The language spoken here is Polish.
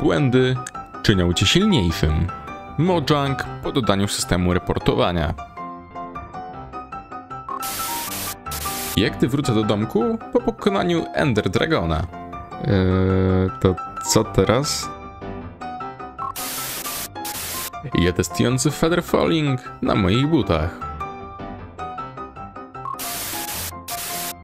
Błędy czynią cię silniejszym. Mojang po dodaniu systemu reportowania. Jak gdy wrócę do domku po pokonaniu Ender Dragona. Eee, to co teraz? Ja testujący Feather Falling na moich butach.